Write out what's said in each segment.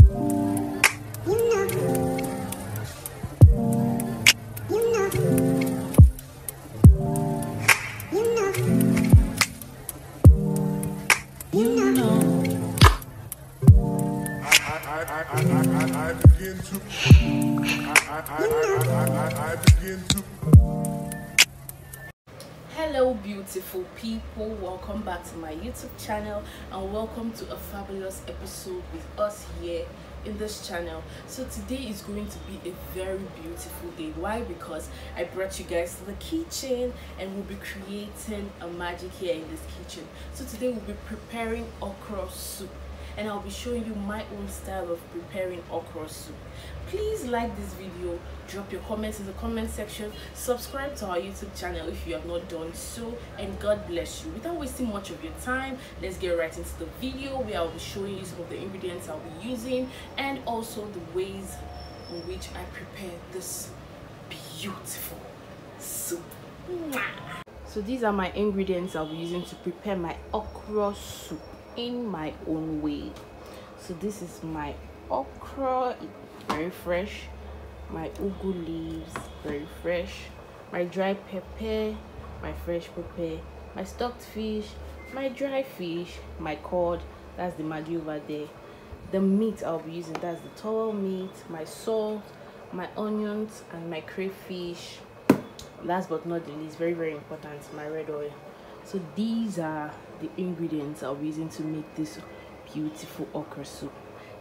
Thank you. Beautiful people. Welcome back to my YouTube channel and welcome to a fabulous episode with us here in this channel. So, today is going to be a very beautiful day. Why? Because I brought you guys to the kitchen and we'll be creating a magic here in this kitchen. So, today we'll be preparing okra soup and I'll be showing you my own style of preparing okra soup. Please like this video, drop your comments in the comment section, subscribe to our YouTube channel if you have not done so, and God bless you. Without wasting much of your time, let's get right into the video where I'll be showing you some of the ingredients I'll be using and also the ways in which I prepare this beautiful soup. So these are my ingredients I'll be using to prepare my okra soup in my own way. So this is my okra very fresh. My ugu leaves very fresh. My dry pepper my fresh pepper. My stocked fish my dry fish my cod that's the maggi over there. The meat i'll be using that's the towel meat my salt my onions and my crayfish. Last but not the least very very important my red oil so these are the ingredients I'll be using to make this beautiful okra soup.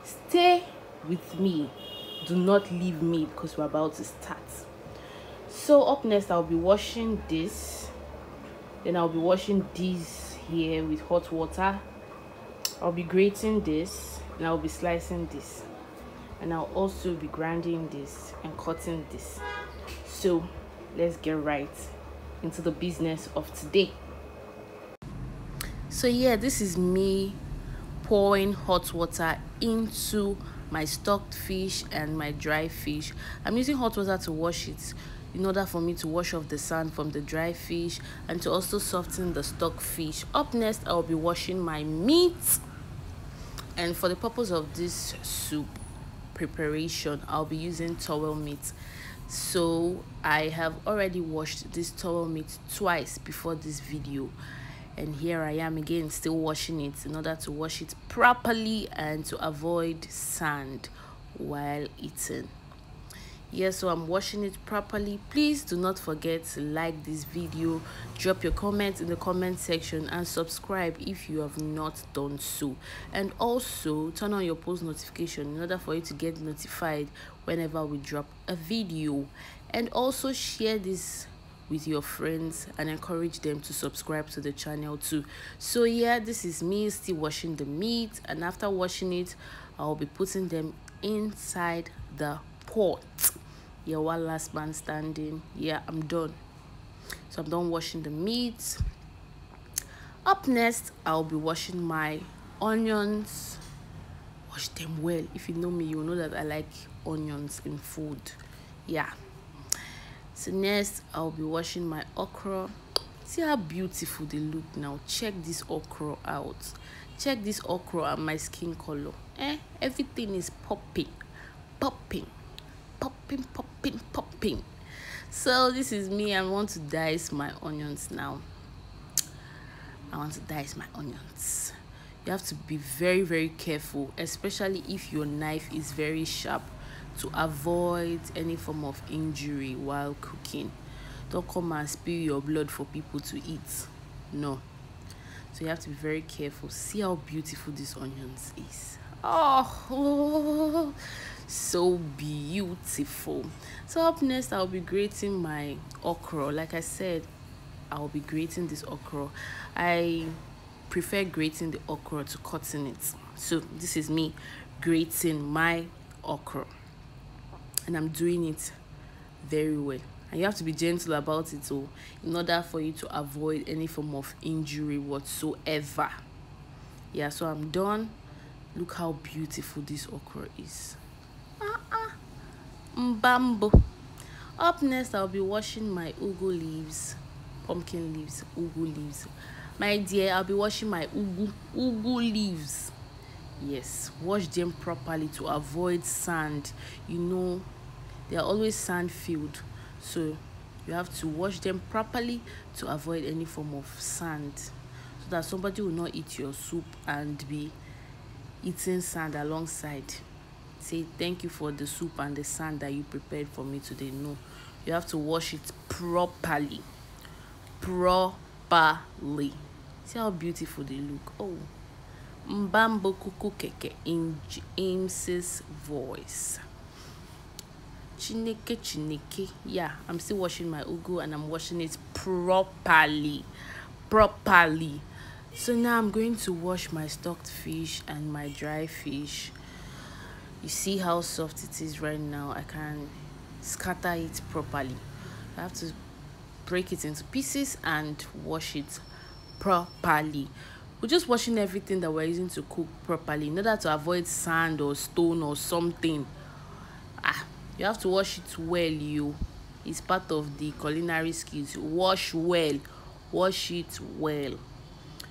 Stay with me. Do not leave me because we're about to start. So up next I'll be washing this. Then I'll be washing this here with hot water. I'll be grating this and I'll be slicing this. And I'll also be grinding this and cutting this. So let's get right into the business of today so yeah this is me pouring hot water into my stocked fish and my dry fish. I'm using hot water to wash it in order for me to wash off the sand from the dry fish and to also soften the stock fish. Up next i'll be washing my meat. And for the purpose of this soup preparation i'll be using towel meat. So i have already washed this towel meat twice before this video and here I am again still washing it in order to wash it properly and to avoid sand while eating. Yes so i'm washing it properly. Please do not forget to like this video drop your comments in the comment section and subscribe if you have not done so. And also turn on your post notification in order for you to get notified whenever we drop a video. And also share this with your friends and encourage them to subscribe to the channel too. So yeah this is me still washing the meat and after washing it i'll be putting them inside the pot. Yeah one last man standing. Yeah i'm done. So i'm done washing the meat. Up next i'll be washing my onions. Wash them well. If you know me you know that i like onions in food. Yeah so next i'll be washing my okra. See how beautiful they look now. Check this okra out. Check this okra and my skin color. Eh everything is popping popping popping popping popping. So this is me. I want to dice my onions now. I want to dice my onions. You have to be very very careful especially if your knife is very sharp to avoid any form of injury while cooking. Don't come and spill your blood for people to eat. No. So you have to be very careful. See how beautiful these onions is. Oh so beautiful. So up next i'll be grating my okra. Like i said i'll be grating this okra. I prefer grating the okra to cutting it. So this is me grating my okra and i'm doing it very well. And you have to be gentle about it so in order for you to avoid any form of injury whatsoever. Yeah so i'm done. Look how beautiful this okra is. Ah ah mbambo. Up next i'll be washing my ugu leaves pumpkin leaves ugu leaves. My dear i'll be washing my ugu ugu leaves yes wash them properly to avoid sand. You know they are always sand filled. So you have to wash them properly to avoid any form of sand. So that somebody will not eat your soup and be eating sand alongside. Say thank you for the soup and the sand that you prepared for me today. No you have to wash it properly. Properly. See how beautiful they look. Oh mbambo kuku keke in james's voice. Chineke chineke. Yeah i'm still washing my ugu and i'm washing it properly properly. So now i'm going to wash my stocked fish and my dry fish. You see how soft it is right now? I can scatter it properly. I have to break it into pieces and wash it properly we're just washing everything that we're using to cook properly in order to avoid sand or stone or something. Ah you have to wash it well you. It's part of the culinary skills. Wash well. Wash it well.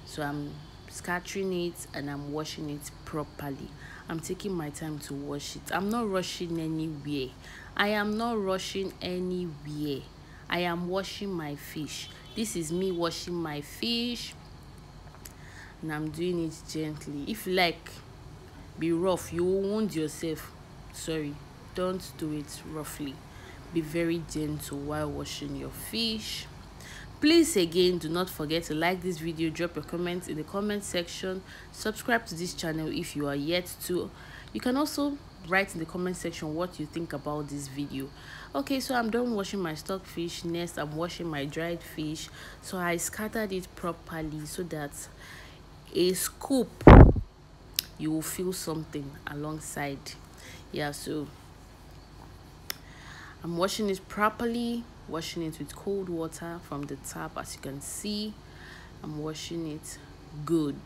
So i'm scattering it and i'm washing it properly. I'm taking my time to wash it. I'm not rushing anywhere. I am not rushing anywhere. I am washing my fish. This is me washing my fish and i'm doing it gently. If like be rough. You will wound yourself. Sorry. Don't do it roughly. Be very gentle while washing your fish. Please again do not forget to like this video. Drop your comments in the comment section. Subscribe to this channel if you are yet to. You can also write in the comment section what you think about this video. Okay so i'm done washing my stock fish. Next i'm washing my dried fish. So i scattered it properly so that a scoop you will feel something alongside yeah so I'm washing it properly, washing it with cold water from the tap as you can see. I'm washing it good.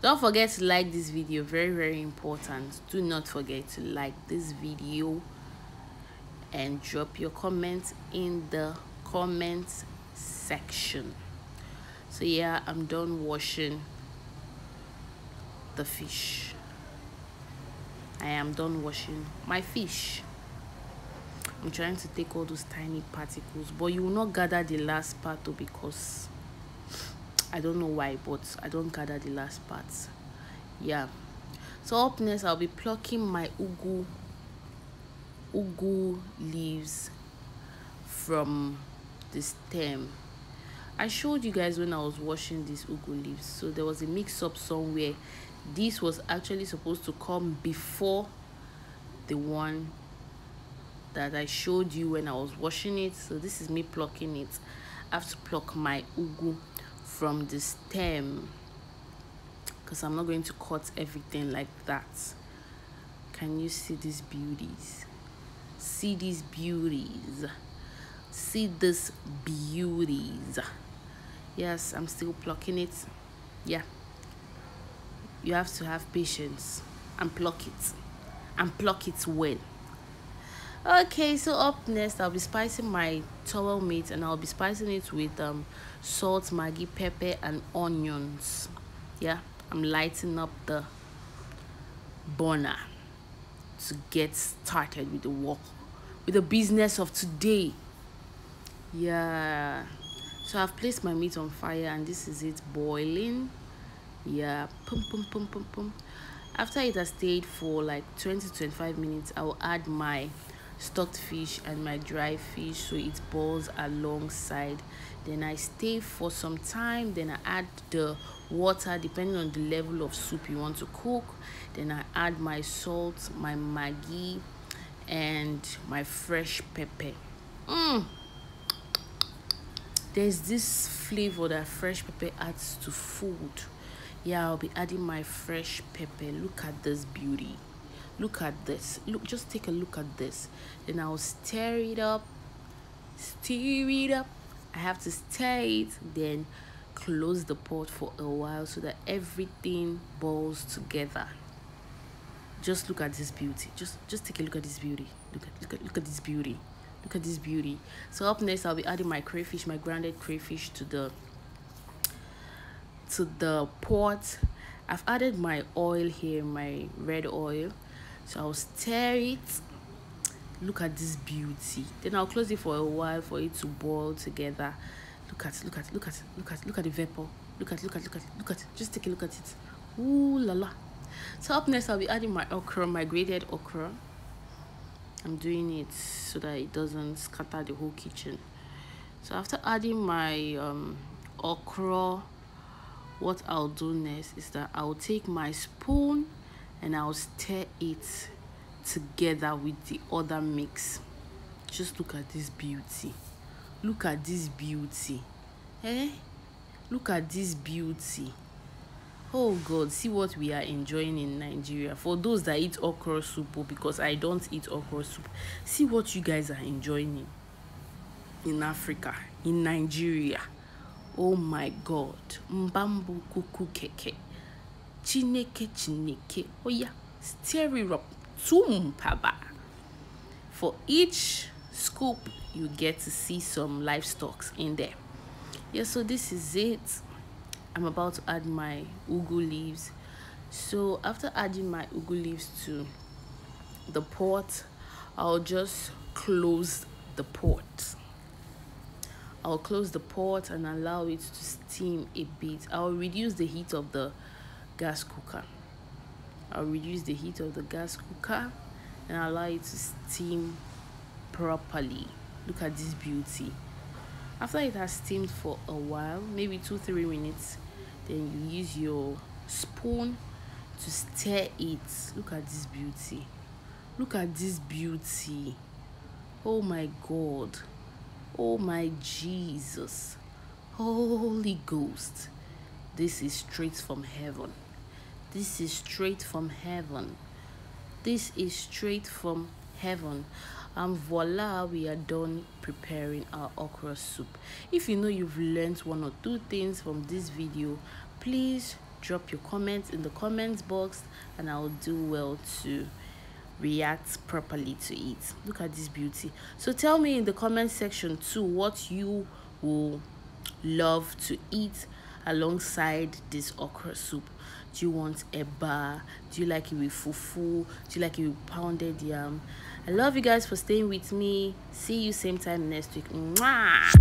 Don't forget to like this video, very very important. Do not forget to like this video and drop your comments in the comments section. So yeah, I'm done washing the fish. I am done washing my fish. I'm trying to take all those tiny particles, but you will not gather the last part though because I don't know why, but I don't gather the last part. Yeah. So up next, I'll be plucking my ugu ugu leaves from the stem. I showed you guys when I was washing these ugu leaves. So there was a mix up somewhere. This was actually supposed to come before the one that I showed you when I was washing it. So this is me plucking it. I have to pluck my ugu from the stem because I'm not going to cut everything like that. Can you see these beauties? See these beauties? See these beauties yes I'm still plucking it. Yeah. You have to have patience and pluck it. And pluck it well. Okay so up next i'll be spicing my towel meat and i'll be spicing it with um salt maggi pepper and onions. Yeah i'm lighting up the burner to get started with the work with the business of today. Yeah so i've placed my meat on fire and this is it boiling. Yeah pum pum pum pum pum. After it has stayed for like 20 25 minutes i will add my stocked fish and my dry fish so it boils alongside. Then i stay for some time then i add the water depending on the level of soup you want to cook. Then i add my salt my maggi and my fresh pepper. Mm. There's this flavor that fresh pepper adds to food. Yeah i'll be adding my fresh pepper. Look at this beauty. Look at this. Look just take a look at this. Then i'll stir it up. Stir it up. I have to stir it then close the pot for a while so that everything boils together. Just look at this beauty. Just just take a look at this beauty. Look at look at look at this beauty look at this beauty so up next i'll be adding my crayfish my grounded crayfish to the to the pot I've added my oil here, my red oil. So I'll stir it. Look at this beauty. Then I'll close it for a while for it to boil together. Look at, look at, look at, look at, look at the vapor. Look at, look at, look at, look at. Just take a look at it. Ooh la la. So up next, I'll be adding my okra, my grated okra. I'm doing it so that it doesn't scatter the whole kitchen. So after adding my um, okra what I'll do next is that I'll take my spoon and I'll stir it together with the other mix. Just look at this beauty. Look at this beauty. Eh? Look at this beauty oh god see what we are enjoying in nigeria. For those that eat okra soup oh, because i don't eat okra soup see what you guys are enjoying in, in africa in nigeria. Oh my god. Mbambu kuku keke. Chineke chineke. Oh yeah. Stir it up. Tumpaba. For each scoop you get to see some livestock in there. Yeah so this is it i'm about to add my ugu leaves so after adding my ugu leaves to the pot i'll just close the pot I'll close the pot and allow it to steam a bit. I'll reduce the heat of the gas cooker. I'll reduce the heat of the gas cooker and allow it to steam properly. Look at this beauty. After it has steamed for a while, maybe two, three minutes, then you use your spoon to stir it. Look at this beauty. Look at this beauty. Oh my God. Oh my Jesus, Holy Ghost, this is straight from heaven. This is straight from heaven. This is straight from heaven. And voila, we are done preparing our okra soup. If you know you've learned one or two things from this video, please drop your comments in the comments box and I'll do well to react properly to it. Look at this beauty. So tell me in the comment section too what you will love to eat alongside this okra soup. Do you want eba? Do you like it with fufu? Do you like it with pounded yam i love you guys for staying with me. See you same time next week. Mwah!